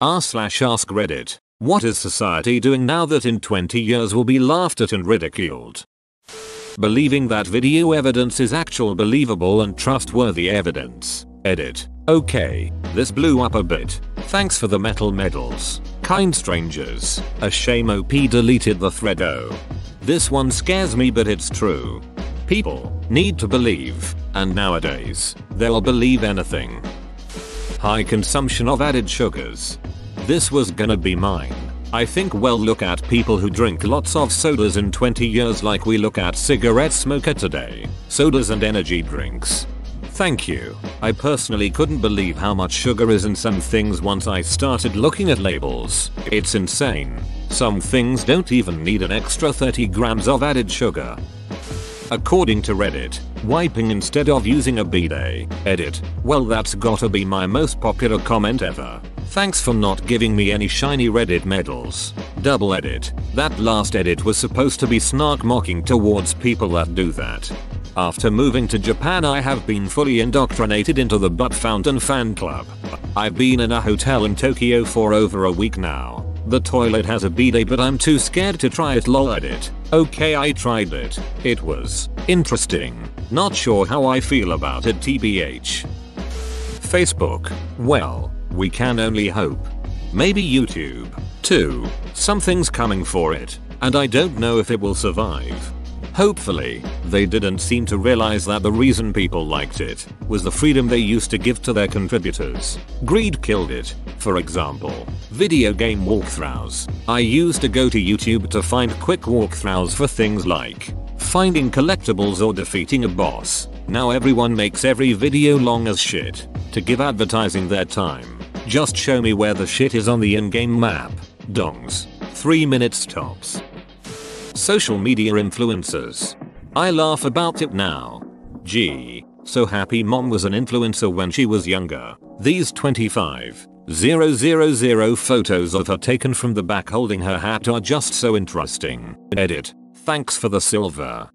r slash ask reddit. What is society doing now that in 20 years will be laughed at and ridiculed? Believing that video evidence is actual believable and trustworthy evidence. Edit. Okay, this blew up a bit. Thanks for the metal medals. Kind strangers. A shame OP deleted the thread oh. This one scares me but it's true. People need to believe, and nowadays, they'll believe anything. High consumption of added sugars. This was gonna be mine. I think well look at people who drink lots of sodas in 20 years like we look at cigarette smoker today. Sodas and energy drinks. Thank you. I personally couldn't believe how much sugar is in some things once I started looking at labels. It's insane. Some things don't even need an extra 30 grams of added sugar. According to Reddit, wiping instead of using a bidet. Edit. Well that's gotta be my most popular comment ever. Thanks for not giving me any shiny Reddit medals. Double edit. That last edit was supposed to be snark mocking towards people that do that. After moving to Japan I have been fully indoctrinated into the butt fountain fan club. I've been in a hotel in Tokyo for over a week now. The toilet has a bidet but I'm too scared to try it lol edit. Okay I tried it. It was interesting. Not sure how I feel about it tbh. Facebook. Well, we can only hope. Maybe YouTube. Too. Something's coming for it, and I don't know if it will survive. Hopefully, they didn't seem to realize that the reason people liked it was the freedom they used to give to their contributors. Greed killed it. For example, video game walkthroughs. I used to go to YouTube to find quick walkthroughs for things like finding collectibles or defeating a boss. Now everyone makes every video long as shit to give advertising their time. Just show me where the shit is on the in-game map. Dongs. 3 minutes tops. Social media influencers. I laugh about it now. Gee, so happy mom was an influencer when she was younger. These 25 000 photos of her taken from the back holding her hat are just so interesting. Edit. Thanks for the silver.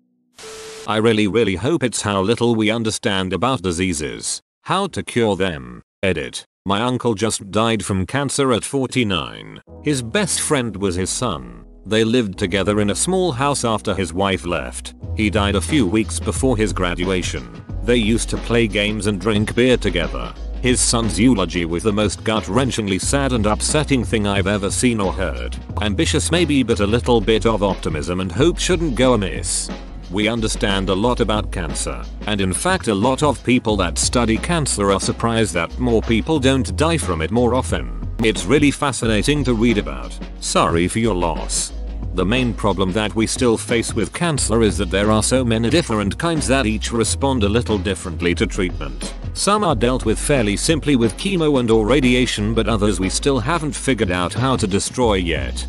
I really really hope it's how little we understand about diseases. How to cure them. Edit. My uncle just died from cancer at 49. His best friend was his son. They lived together in a small house after his wife left. He died a few weeks before his graduation. They used to play games and drink beer together. His son's eulogy was the most gut-wrenchingly sad and upsetting thing I've ever seen or heard. Ambitious maybe but a little bit of optimism and hope shouldn't go amiss. We understand a lot about cancer, and in fact a lot of people that study cancer are surprised that more people don't die from it more often. It's really fascinating to read about. Sorry for your loss. The main problem that we still face with cancer is that there are so many different kinds that each respond a little differently to treatment. Some are dealt with fairly simply with chemo and or radiation but others we still haven't figured out how to destroy yet.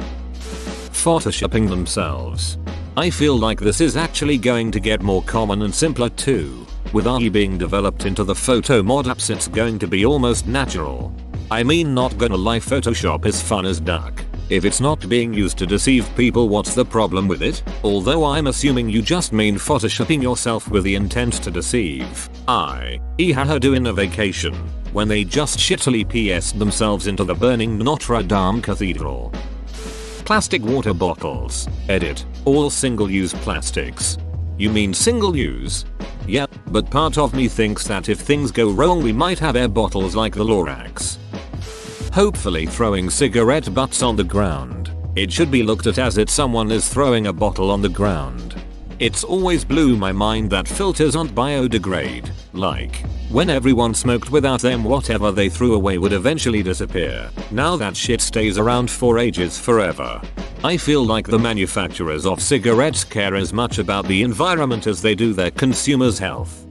Photoshopping themselves. I feel like this is actually going to get more common and simpler too. With AI being developed into the photo mod apps it's going to be almost natural. I mean not gonna lie Photoshop is fun as duck. If it's not being used to deceive people what's the problem with it? Although I'm assuming you just mean photoshopping yourself with the intent to deceive. I. E haha doing a vacation. When they just shittily PS'd themselves into the burning Notre Dame Cathedral. Plastic water bottles. Edit. All single-use plastics. You mean single-use? Yeah, but part of me thinks that if things go wrong we might have air bottles like the Lorax. Hopefully throwing cigarette butts on the ground. It should be looked at as if someone is throwing a bottle on the ground. It's always blew my mind that filters aren't biodegrade. Like, when everyone smoked without them whatever they threw away would eventually disappear. Now that shit stays around for ages forever. I feel like the manufacturers of cigarettes care as much about the environment as they do their consumers' health.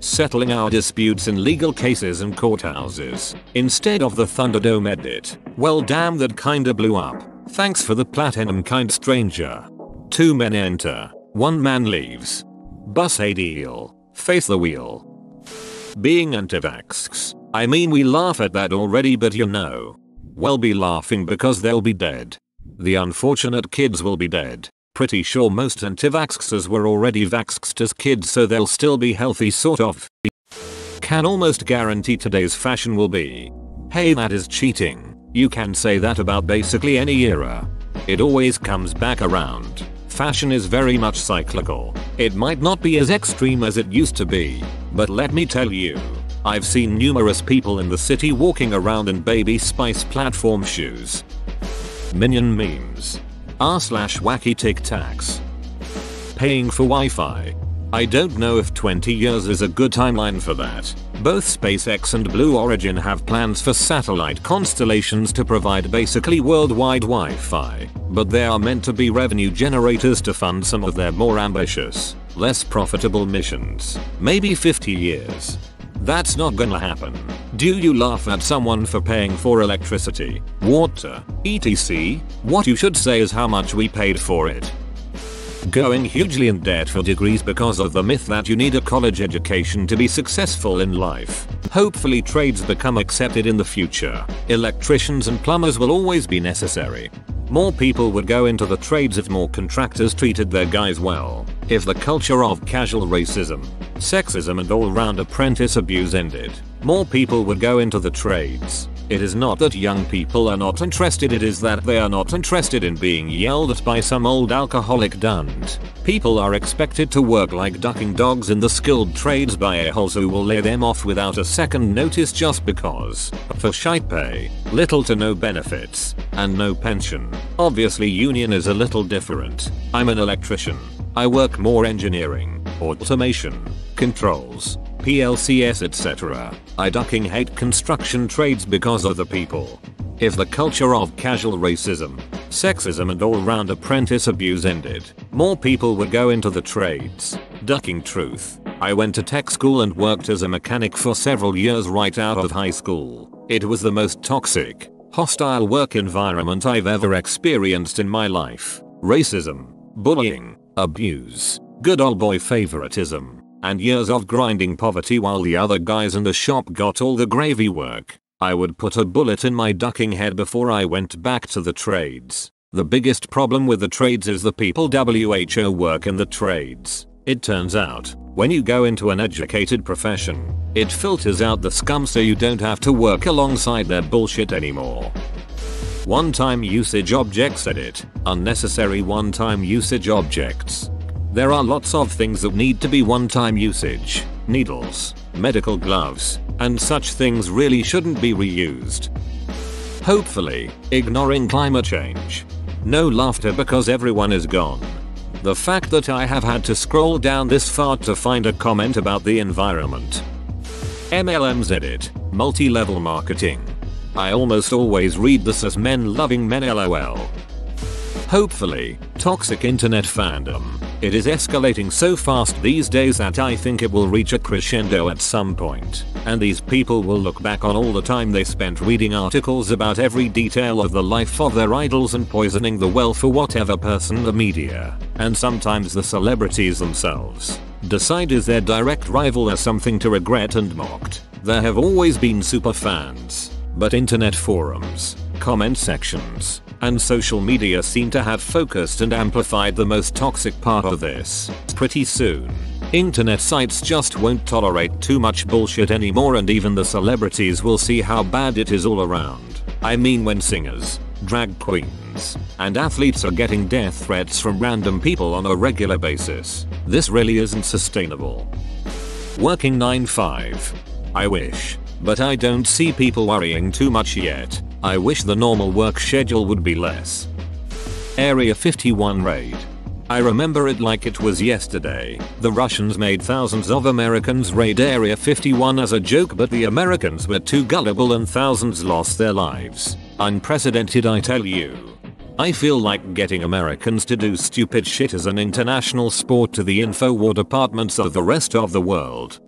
Settling our disputes in legal cases and courthouses, instead of the Thunderdome edit. Well damn that kinda blew up. Thanks for the platinum kind stranger. Two men enter. One man leaves. Bus a deal. Face the wheel. Being anti-vaxxed. I mean we laugh at that already but you know. We'll be laughing because they'll be dead. The unfortunate kids will be dead. Pretty sure most anti-vaxxers were already vaxxed as kids so they'll still be healthy sort of. Can almost guarantee today's fashion will be. Hey that is cheating. You can say that about basically any era. It always comes back around. Fashion is very much cyclical. It might not be as extreme as it used to be, but let me tell you, I've seen numerous people in the city walking around in baby spice platform shoes. Minion memes. R slash wacky tic tacs. Paying for Wi-Fi. I don't know if 20 years is a good timeline for that. Both SpaceX and Blue Origin have plans for satellite constellations to provide basically worldwide Wi-Fi, but they are meant to be revenue generators to fund some of their more ambitious, less profitable missions. Maybe 50 years. That's not gonna happen. Do you laugh at someone for paying for electricity, water, etc? What you should say is how much we paid for it going hugely in debt for degrees because of the myth that you need a college education to be successful in life. Hopefully trades become accepted in the future. Electricians and plumbers will always be necessary. More people would go into the trades if more contractors treated their guys well. If the culture of casual racism, sexism and all-round apprentice abuse ended, more people would go into the trades. It is not that young people are not interested it is that they are not interested in being yelled at by some old alcoholic dund. People are expected to work like ducking dogs in the skilled trades by a-holes who will lay them off without a second notice just because. For shite pay, little to no benefits, and no pension. Obviously union is a little different. I'm an electrician. I work more engineering, automation, controls, PLCS etc. I ducking hate construction trades because of the people. If the culture of casual racism, sexism and all-round apprentice abuse ended, more people would go into the trades. Ducking truth. I went to tech school and worked as a mechanic for several years right out of high school. It was the most toxic, hostile work environment I've ever experienced in my life. Racism, bullying, abuse, good old boy favoritism, and years of grinding poverty while the other guys in the shop got all the gravy work. I would put a bullet in my ducking head before I went back to the trades. The biggest problem with the trades is the people WHO work in the trades. It turns out, when you go into an educated profession, it filters out the scum so you don't have to work alongside their bullshit anymore. One-time usage objects edit. Unnecessary one-time usage objects. There are lots of things that need to be one-time usage. Needles, medical gloves, and such things really shouldn't be reused. Hopefully, ignoring climate change. No laughter because everyone is gone. The fact that I have had to scroll down this far to find a comment about the environment. MLM's edit, multi-level marketing. I almost always read this as men loving men lol. Hopefully, toxic internet fandom. It is escalating so fast these days that I think it will reach a crescendo at some point, and these people will look back on all the time they spent reading articles about every detail of the life of their idols and poisoning the well for whatever person the media, and sometimes the celebrities themselves, decide is their direct rival as something to regret and mocked. There have always been super fans, but internet forums, comment sections, and social media seem to have focused and amplified the most toxic part of this. Pretty soon, internet sites just won't tolerate too much bullshit anymore and even the celebrities will see how bad it is all around. I mean when singers, drag queens, and athletes are getting death threats from random people on a regular basis. This really isn't sustainable. Working 9-5. I wish. But I don't see people worrying too much yet. I wish the normal work schedule would be less. Area 51 raid. I remember it like it was yesterday. The Russians made thousands of Americans raid Area 51 as a joke but the Americans were too gullible and thousands lost their lives. Unprecedented I tell you. I feel like getting Americans to do stupid shit is an international sport to the info war departments of the rest of the world.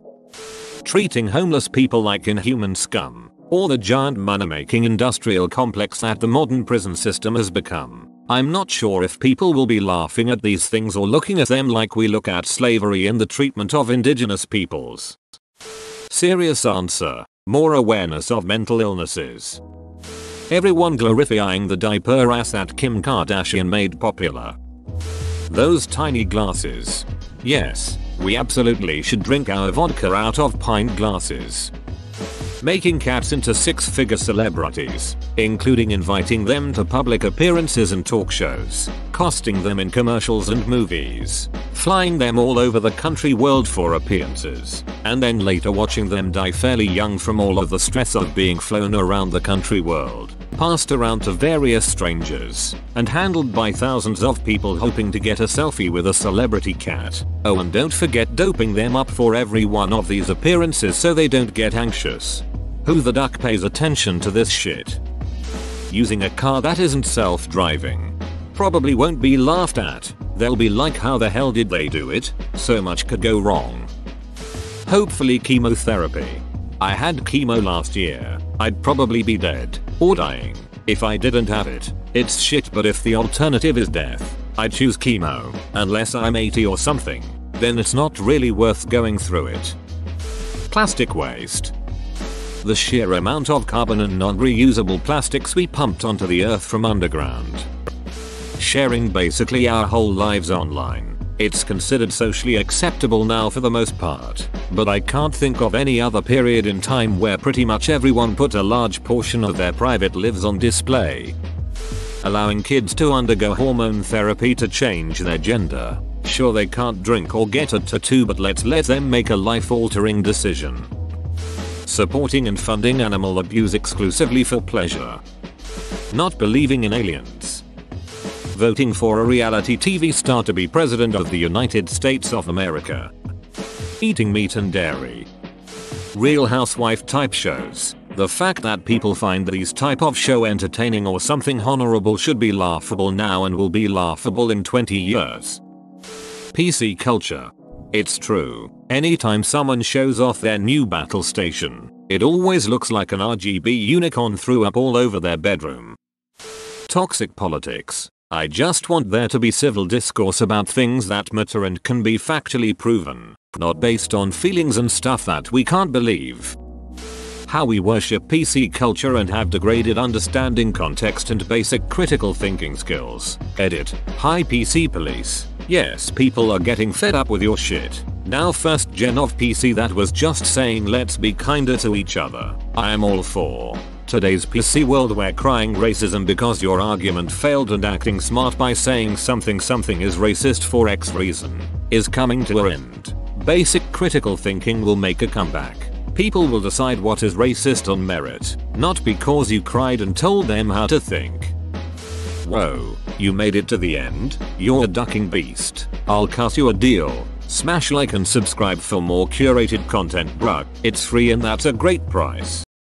Treating homeless people like inhuman scum or the giant money-making industrial complex that the modern prison system has become. I'm not sure if people will be laughing at these things or looking at them like we look at slavery in the treatment of indigenous peoples. Serious answer. More awareness of mental illnesses. Everyone glorifying the diaper ass that Kim Kardashian made popular. Those tiny glasses. Yes, we absolutely should drink our vodka out of pint glasses. Making cats into six-figure celebrities, including inviting them to public appearances and talk shows, costing them in commercials and movies, flying them all over the country world for appearances, and then later watching them die fairly young from all of the stress of being flown around the country world, passed around to various strangers, and handled by thousands of people hoping to get a selfie with a celebrity cat. Oh and don't forget doping them up for every one of these appearances so they don't get anxious. Who the duck pays attention to this shit? Using a car that isn't self-driving. Probably won't be laughed at. They'll be like how the hell did they do it? So much could go wrong. Hopefully chemotherapy. I had chemo last year. I'd probably be dead or dying if I didn't have it. It's shit but if the alternative is death, I'd choose chemo. Unless I'm 80 or something. Then it's not really worth going through it. Plastic waste the sheer amount of carbon and non-reusable plastics we pumped onto the earth from underground. Sharing basically our whole lives online. It's considered socially acceptable now for the most part, but I can't think of any other period in time where pretty much everyone put a large portion of their private lives on display. Allowing kids to undergo hormone therapy to change their gender. Sure they can't drink or get a tattoo but let's let them make a life altering decision supporting and funding animal abuse exclusively for pleasure. Not believing in aliens. Voting for a reality TV star to be president of the United States of America. Eating meat and dairy. Real housewife type shows. The fact that people find these type of show entertaining or something honorable should be laughable now and will be laughable in 20 years. PC culture. It's true. Anytime someone shows off their new battle station, it always looks like an RGB unicorn threw up all over their bedroom. Toxic politics. I just want there to be civil discourse about things that matter and can be factually proven, not based on feelings and stuff that we can't believe. How we worship PC culture and have degraded understanding context and basic critical thinking skills. Edit. Hi PC police. Yes, people are getting fed up with your shit. Now first gen of PC that was just saying let's be kinder to each other. I am all for. Today's PC world where crying racism because your argument failed and acting smart by saying something something is racist for X reason is coming to an end. Basic critical thinking will make a comeback. People will decide what is racist on merit, not because you cried and told them how to think. Whoa, you made it to the end? You're a ducking beast. I'll cut you a deal. Smash like and subscribe for more curated content bruh. It's free and that's a great price.